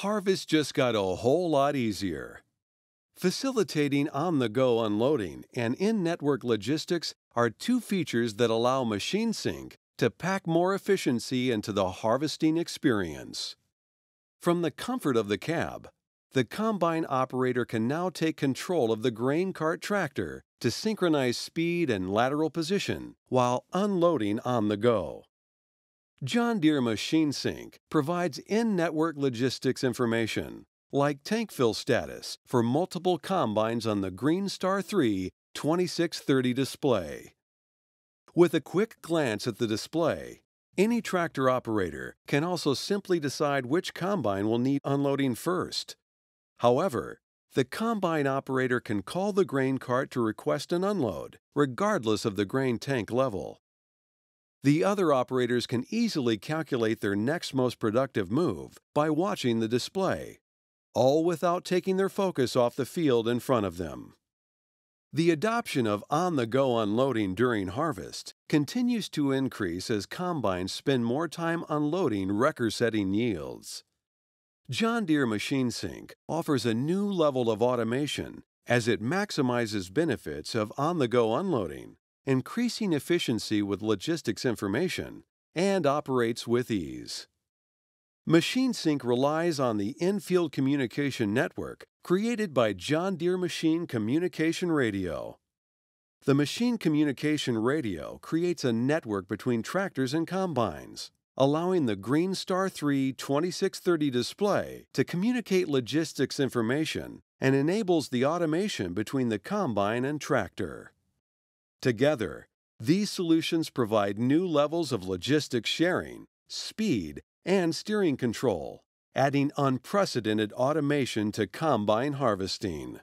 harvest just got a whole lot easier. Facilitating on the go unloading and in network logistics are two features that allow MachineSync to pack more efficiency into the harvesting experience. From the comfort of the cab, the combine operator can now take control of the grain cart tractor to synchronize speed and lateral position while unloading on the go. John Deere MachineSync provides in-network logistics information like tank fill status for multiple combines on the Greenstar 3 2630 display. With a quick glance at the display, any tractor operator can also simply decide which combine will need unloading first. However, the combine operator can call the grain cart to request an unload, regardless of the grain tank level. The other operators can easily calculate their next most productive move by watching the display, all without taking their focus off the field in front of them. The adoption of on the go unloading during harvest continues to increase as combines spend more time unloading record setting yields. John Deere MachineSync offers a new level of automation as it maximizes benefits of on the go unloading, increasing efficiency with logistics information, and operates with ease. MachineSync relies on the in-field communication network created by John Deere Machine Communication Radio. The machine communication radio creates a network between tractors and combines, allowing the Greenstar 3 2630 display to communicate logistics information and enables the automation between the combine and tractor. Together, these solutions provide new levels of logistics sharing, speed, and steering control, adding unprecedented automation to combine harvesting.